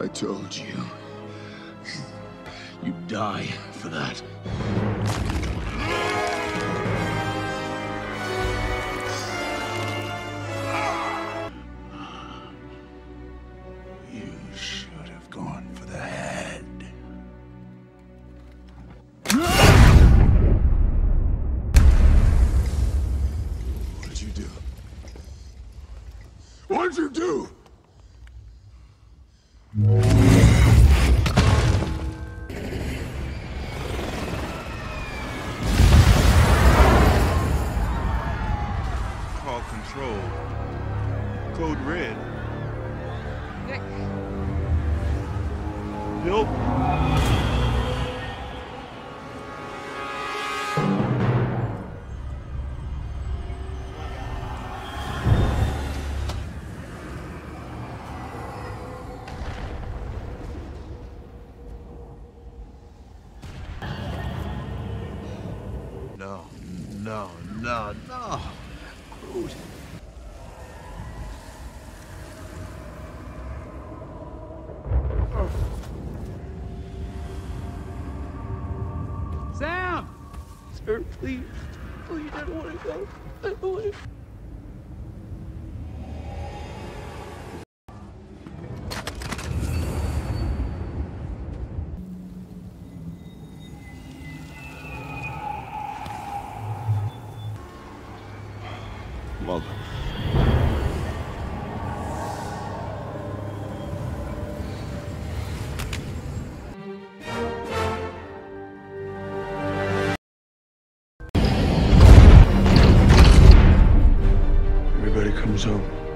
I told you. You die for that. You should have gone for the head. What did you do? What did you do? Call control. Code red. Nick, Bill. No, no. Sam! Sir, please. Please, I don't want to go. I don't want to. Mother. Everybody comes home.